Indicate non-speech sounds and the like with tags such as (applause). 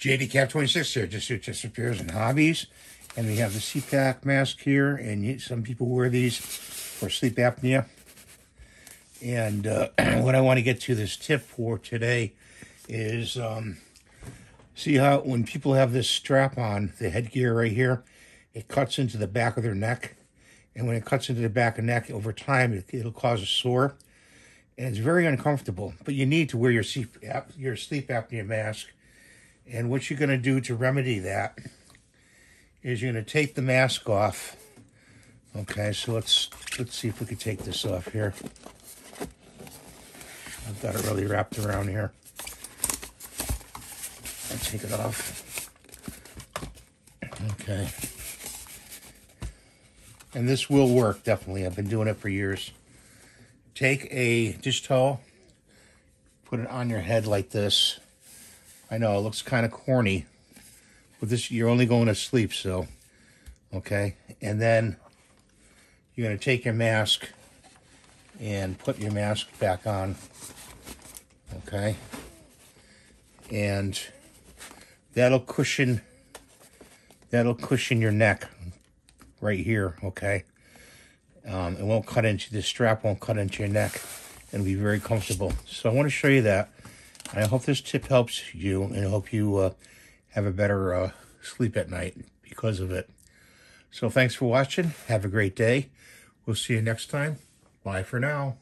JD Cap 26 here, just just appears in hobbies. And we have the CPAP mask here, and some people wear these for sleep apnea. And uh, (clears throat) what I want to get to this tip for today is um, see how when people have this strap on, the headgear right here, it cuts into the back of their neck. And when it cuts into the back of neck, over time, it, it'll cause a sore. And it's very uncomfortable. But you need to wear your sleep, your sleep apnea mask. And what you're going to do to remedy that is you're going to take the mask off. Okay, so let's let's see if we can take this off here. I've got it really wrapped around here. I take it off. Okay. And this will work, definitely. I've been doing it for years. Take a dish towel, put it on your head like this. I know, it looks kind of corny, but this you're only going to sleep, so okay. And then you're going to take your mask and put your mask back on, okay. And that'll cushion that'll cushion your neck right here, okay. Um, it won't cut into the strap, won't cut into your neck. It'll be very comfortable. So I want to show you that. I hope this tip helps you, and I hope you uh, have a better uh, sleep at night because of it. So thanks for watching. Have a great day. We'll see you next time. Bye for now.